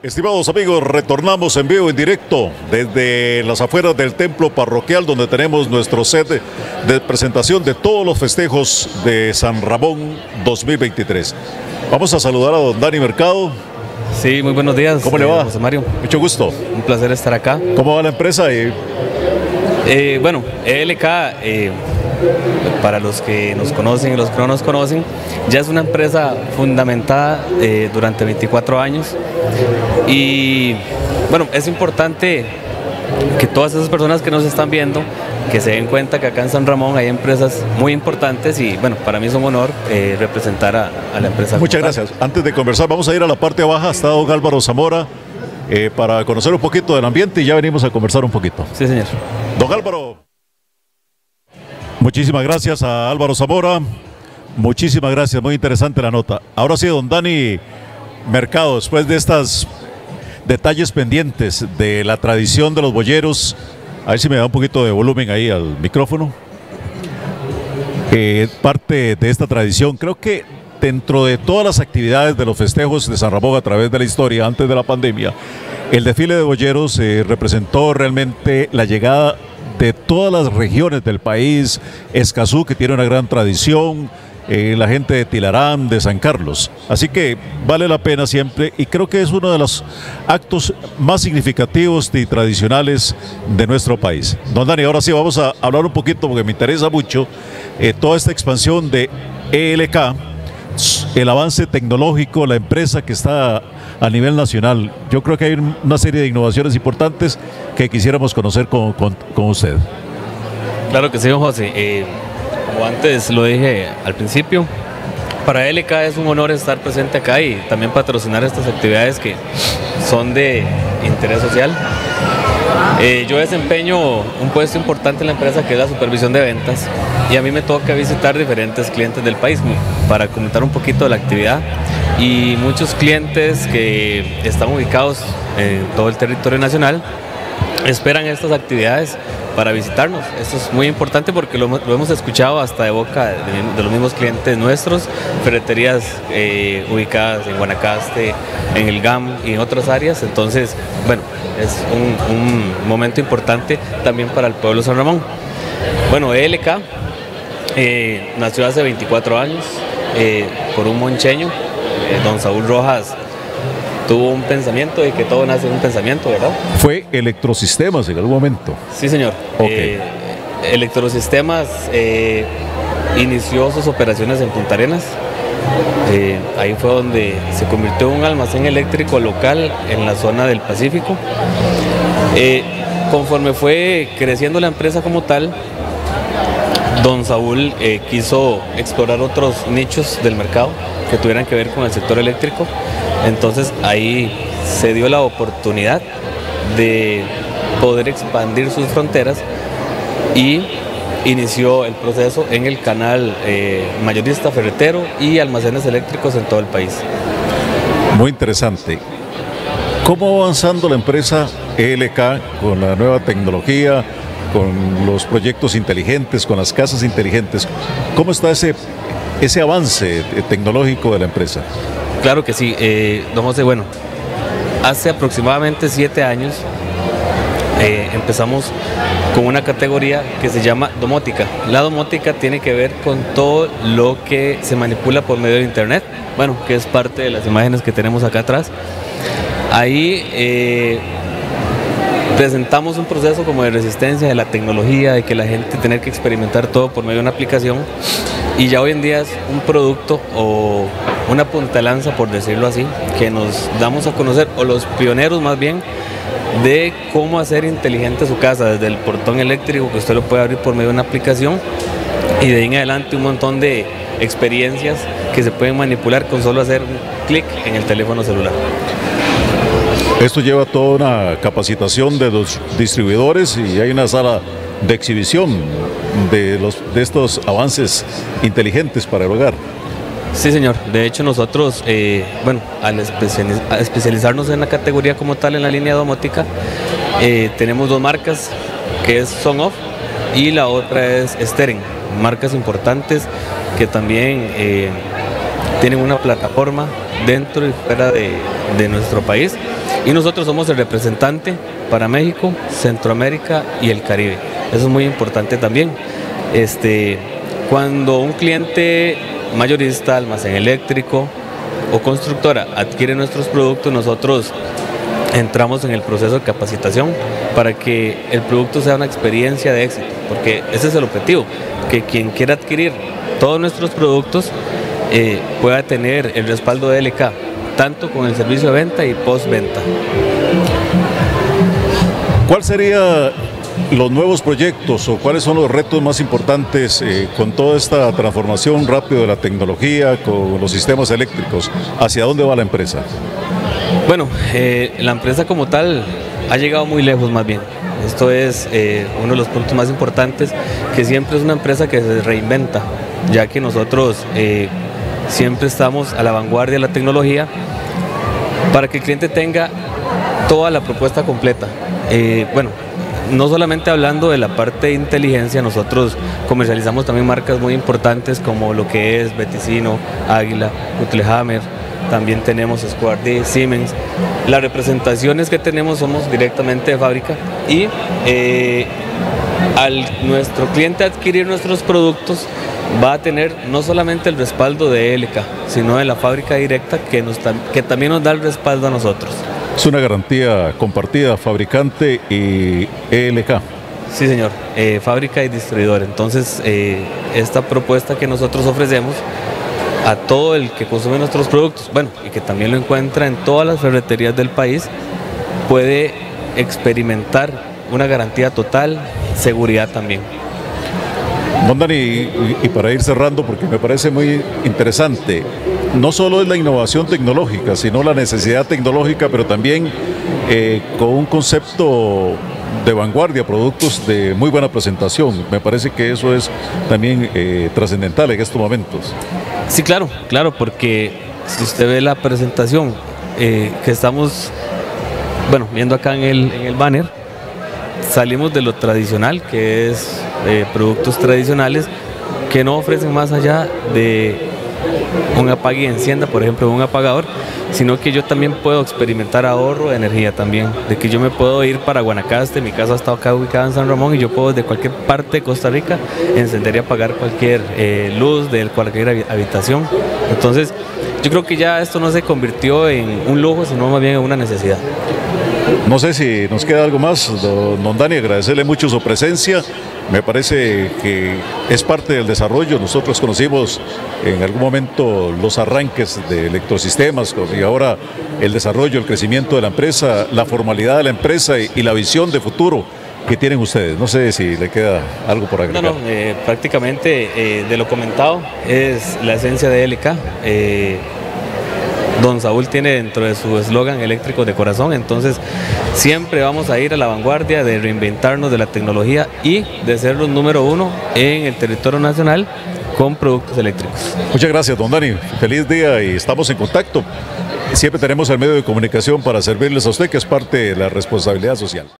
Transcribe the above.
Estimados amigos, retornamos en vivo en directo desde las afueras del templo parroquial donde tenemos nuestro set de presentación de todos los festejos de San Ramón 2023. Vamos a saludar a don Dani Mercado. Sí, muy buenos días. ¿Cómo le va? eh, José Mario. Mucho gusto. Un placer estar acá. ¿Cómo va la empresa? Y Eh, bueno, ELK, eh, para los que nos conocen y los que no nos conocen, ya es una empresa fundamentada eh, durante 24 años. Y bueno, es importante que todas esas personas que nos están viendo, que se den cuenta que acá en San Ramón hay empresas muy importantes y bueno, para mí es un honor eh, representar a, a la empresa. muchas gracias. Antes de conversar, vamos a ir a la parte baja. Está don Álvaro Zamora eh, para conocer un poquito del ambiente y ya venimos a conversar un poquito. Sí, señor. Don Álvaro. Muchísimas gracias a Álvaro Zamora. Muchísimas gracias, muy interesante la nota. Ahora sí, don Dani Mercado, después de estos detalles pendientes de la tradición de los boyeros, a ver si me da un poquito de volumen ahí al micrófono. Eh, parte de esta tradición, creo que dentro de todas las actividades de los festejos de San Ramón a través de la historia antes de la pandemia, el desfile de boyeros eh, representó realmente la llegada de todas las regiones del país, Escazú que tiene una gran tradición, la gente de Tilarán, de San Carlos. Así que vale la pena siempre y creo que es uno de los actos más significativos y tradicionales de nuestro país. Don Dani, ahora sí vamos a hablar un poquito porque me interesa mucho eh, toda esta expansión de ELK, el avance tecnológico, la empresa que está a nivel nacional. Yo creo que hay una serie de innovaciones importantes que quisiéramos conocer con, con- con usted. Claro que sí, don José. Eh, como antes lo dije al principio, para LK es un honor estar presente acá y también patrocinar estas actividades que son de interés social. Eh, yo desempeño un puesto importante en la empresa que es la supervisión de ventas y a mí me toca visitar diferentes clientes del país para comentar un poquito de la actividad y muchos clientes que están ubicados en todo el territorio nacional esperan estas actividades para visitarnos. Esto es muy importante porque lo, hemos- escuchado hasta de boca de, los mismos clientes nuestros, ferreterías eh, ubicadas en Guanacaste, en el GAM y en otras áreas. Entonces, bueno, es un, momento importante también para el pueblo San Ramón. Bueno, ELK eh, nació hace 24 años eh, por un moncheño, don Saúl Rojas. Tuvo un pensamiento de que todo nace de un pensamiento, ¿verdad? Fue Electrosistemas en algún momento. Sí, señor. Ok. Eh, Electrosistemas eh, inició sus operaciones en Punta Arenas. Eh, ahí fue donde se convirtió en un almacén eléctrico local en la zona del Pacífico. Conforme fue creciendo la empresa como tal, don Saúl eh, quiso explorar otros nichos del mercado que tuvieran que ver con el sector eléctrico. Entonces ahí se dio la oportunidad de poder expandir sus fronteras y inició el proceso en el canal eh, mayorista ferretero y almacenes eléctricos en todo el país. Muy interesante. ¿Cómo va avanzando la empresa ELK con la nueva tecnología, con los proyectos inteligentes, con las casas inteligentes? ¿Cómo está ese, ese avance tecnológico de la empresa? Claro que sí, eh, don José, bueno, hace aproximadamente siete años eh, empezamos con una categoría que se llama domótica. La domótica tiene que ver con todo lo que se manipula por medio de internet, bueno, que es parte de las imágenes que tenemos acá atrás. Ahí eh, presentamos un proceso como de resistencia de la tecnología, de que la gente tener que experimentar todo por medio de una aplicación y ya hoy en día es un producto o una punta lanza, por decirlo así, que nos damos a conocer, o los pioneros más bien, de cómo hacer inteligente su casa, desde el portón eléctrico que usted lo puede abrir por medio de una aplicación y de ahí en adelante un montón de experiencias que se pueden manipular con solo hacer un clic en el teléfono celular. Esto lleva toda una capacitación de los distribuidores y hay una sala de exhibición de, los, de estos avances inteligentes para el hogar. Sí, señor. De hecho, nosotros, eh, bueno, al especializarnos en la categoría como tal, en la línea domótica, eh, tenemos dos marcas, que es Son Off y la otra es Steren. Marcas importantes que también eh, tienen una plataforma dentro y fuera de, de nuestro país. Y nosotros somos el representante para México, Centroamérica y el Caribe. Eso es muy importante también. Este, cuando un cliente mayorista, almacén eléctrico o constructora adquiere nuestros productos, nosotros entramos en el proceso de capacitación para que el producto sea una experiencia de éxito, porque ese es el objetivo, que quien quiera adquirir todos nuestros productos eh, pueda tener el respaldo de LK, tanto con el servicio de venta y postventa. ¿Cuál sería los nuevos proyectos o cuáles son los retos más importantes eh, con toda esta transformación rápida de la tecnología, con los sistemas eléctricos? ¿Hacia dónde va la empresa? Bueno, eh, la empresa como tal ha llegado muy lejos más bien. Esto es eh, uno de los puntos más importantes, que siempre es una empresa que se reinventa, ya que nosotros siempre estamos a la vanguardia de la tecnología para que el cliente tenga toda la propuesta completa. bueno, no solamente hablando de la parte de inteligencia, nosotros comercializamos también marcas muy importantes como lo que es Beticino, Águila, Kutlehammer, también tenemos Square Siemens. Las representaciones que tenemos somos directamente de fábrica y eh, al nuestro cliente adquirir nuestros productos va a tener no solamente el respaldo de ELK, sino de la fábrica directa que, nos, que también nos da el respaldo a nosotros. Es una garantía compartida, fabricante y ELK. Sí, señor, eh, fábrica y distribuidor. Entonces, eh, esta propuesta que nosotros ofrecemos a todo el que consume nuestros productos, bueno, y que también lo encuentra en todas las ferreterías del país, puede experimentar una garantía total, seguridad también. Don Dani, y, para ir cerrando, porque me parece muy interesante, no solo es la innovación tecnológica, sino la necesidad tecnológica, pero también eh, con un concepto de vanguardia, productos de muy buena presentación. Me parece que eso es también eh, trascendental en estos momentos. Sí, claro, claro, porque si usted ve la presentación eh, que estamos, bueno, viendo acá en el, en el banner, salimos de lo tradicional, que es eh, productos tradicionales que no ofrecen más allá de un apague y encienda, por ejemplo, un apagador, sino que yo también puedo experimentar ahorro de energía también, de que yo me puedo ir para Guanacaste, mi casa está acá ubicada en San Ramón y yo puedo de cualquier parte de Costa Rica encender y apagar cualquier eh, luz de cualquier habitación. Entonces, yo creo que ya esto no se convirtió en un lujo, sino más bien en una necesidad. No sé si nos queda algo más, don Dani, agradecerle mucho su presencia. Me parece que es parte del desarrollo. Nosotros conocimos en algún momento los arranques de electrosistemas y ahora el desarrollo, el crecimiento de la empresa, la formalidad de la empresa y, la visión de futuro que tienen ustedes. No sé si le queda algo por agregar. No, no, eh, prácticamente eh, de lo comentado es la esencia de LK. Eh, Don Saúl tiene dentro de su eslogan eléctrico de corazón, entonces siempre vamos a ir a la vanguardia de reinventarnos de la tecnología y de ser los número uno en el territorio nacional con productos eléctricos. Muchas gracias, don Dani. Feliz día y estamos en contacto. Siempre tenemos el medio de comunicación para servirles a usted, que es parte de la responsabilidad social.